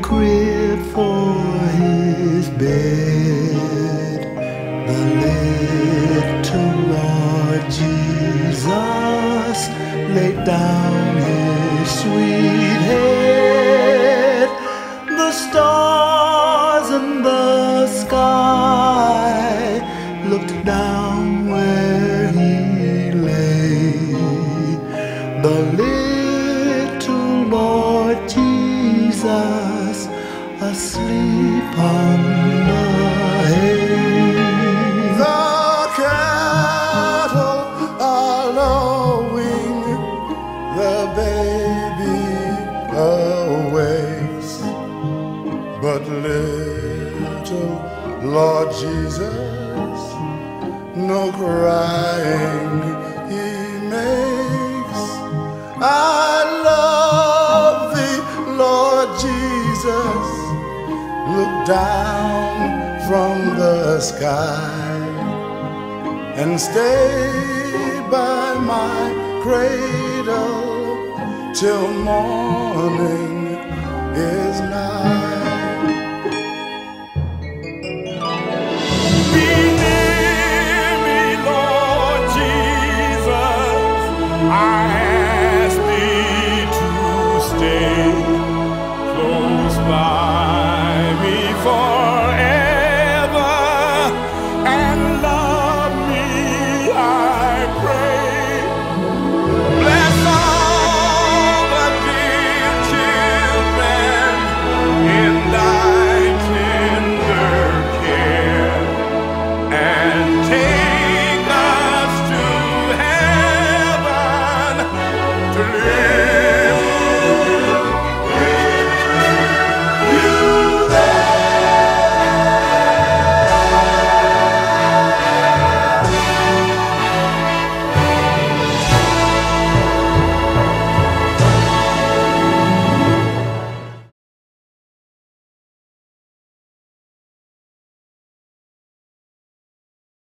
crib for his bed, the little Lord Jesus laid down his sweet head. The stars in the sky looked down where he lay. The little Lord Jesus asleep on the hay. The cattle are lowing, the baby awakes, but little Lord Jesus, no crying down from the sky and stay by my cradle till morning is nigh. Be near me, Lord Jesus. I ask thee to stay.